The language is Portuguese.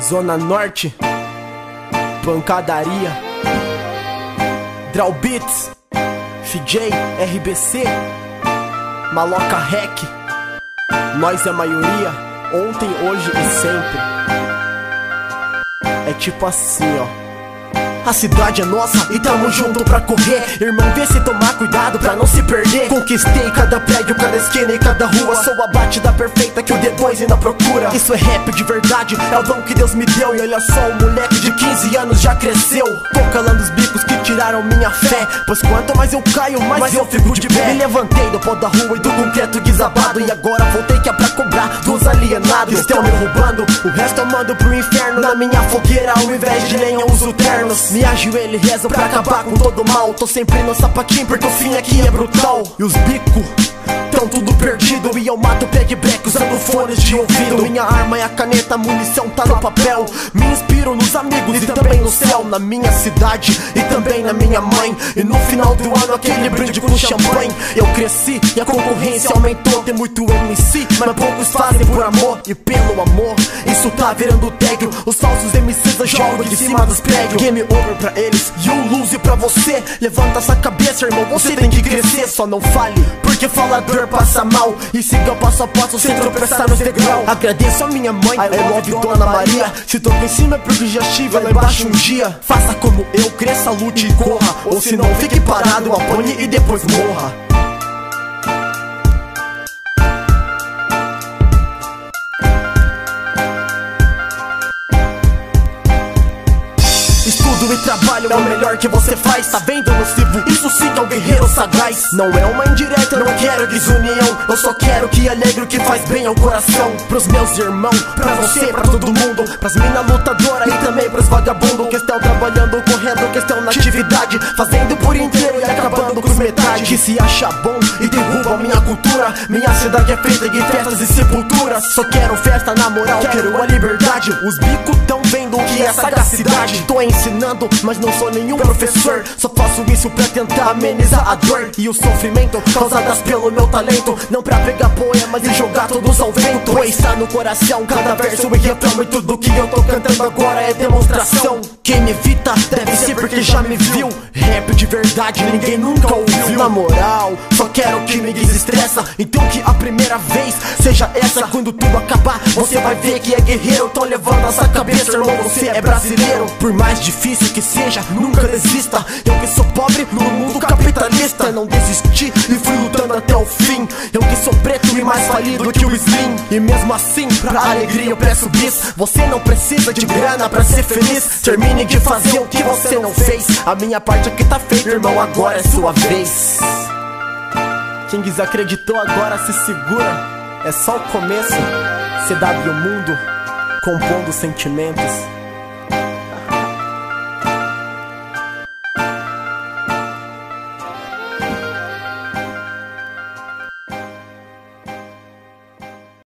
Zona Norte, Pancadaria, Draw Beats, FJ, RBC, Maloca Rec, Nós é a maioria, ontem, hoje e sempre. É tipo assim, ó. A cidade é nossa e tamo junto pra correr. Irmão, vê se tomar cuidado pra não se perder. Conquistei cada prédio, cada esquina e cada rua. Sou a batida perfeita que o depois ainda procura. Isso é rap de verdade, é o dom que Deus me deu. E olha só, o moleque de 15 anos já cresceu. Tô calando os bicos que tiraram minha fé. Pois quanto mais eu caio, mais, eu fico de pé. Me levantei do pó da rua e do concreto desabado. E agora voltei que é pra cobrar dos alienados. Estão me roubando, o resto eu mando pro inferno. Na minha fogueira, ao invés de lenha, uso ternos. Me ajoelho e rezo pra acabar com todo mal. Tô sempre no sapatinho porque o fim aqui é brutal. E os bicos tão tudo perdido E eu mato pegue break usando fones de ouvido. Minha arma é a caneta, a munição tá no papel. Me inspiro nos amigos e também no céu Na minha cidade e também na minha mãe. E no final do ano aquele brinde com champanhe. Eu cresci e a concorrência aumentou. Tem muito MC, mas poucos fazem por amor E pelo amor, isso tá virando tédio Os falsos MCs jogam de cima dos prédios. Game over pra eles, you lose pra você. Levanta essa cabeça, irmão, você tem que crescer. Só não fale, porque falador passa mal. E siga passo a passo sem tropeçar nos degrau. Agradeço a minha mãe, I love Dona Maria. Se tô em cima é porque já estive lá embaixo um dia. Faça como eu, cresça, lute e corra. Ou se não, fique parado, apanhe e depois morra. Estudo e trabalho é o melhor que você faz. Tá vendo nocivo? Sagaz Não é uma indireta, não quero desunião. Eu só quero que alegre o que faz bem ao coração. Pros meus irmãos, pra você, pra todo mundo. Pras mina lutadora e também pros vagabundo. Que estão trabalhando, correndo, que estão na atividade. Fazendo por inteiro e acabando com os metade. Que se acha bom e derruba minha cultura. Minha cidade é feita de festas e sepulturas. Só quero festa na moral, quero a liberdade. Os bicos tão vendo que é sagacidade. Tô em ensinando, mas não sou nenhum professor. Só faço isso pra tentar amenizar a dor E o sofrimento causadas pelo meu talento. Não pra pegar poemas e jogar todos ao vento. Pois está no coração, cada verso e refrão E tudo que eu tô cantando agora é demonstração. Quem me evita deve ser porque já me viu. Rap de verdade ninguém nunca ouviu. Na moral, só quero que me desestressa. Então que a primeira vez seja essa. Quando tudo acabar, você vai ver que é guerreiro. Tô levando essa cabeça, irmão, você é brasileiro Por mais difícil que seja, nunca desista. Eu que sou pobre no mundo capitalista Não desisti e fui lutando até o fim. Eu que sou preto e mais falido que o Slim E mesmo assim, pra alegria eu peço bis. Você não precisa de grana pra ser feliz Termine de fazer o que você não fez. A minha parte aqui tá feita, irmão, agora é sua vez. Quem desacreditou agora se segura É só o começo. CW Mundo Compondo sentimentos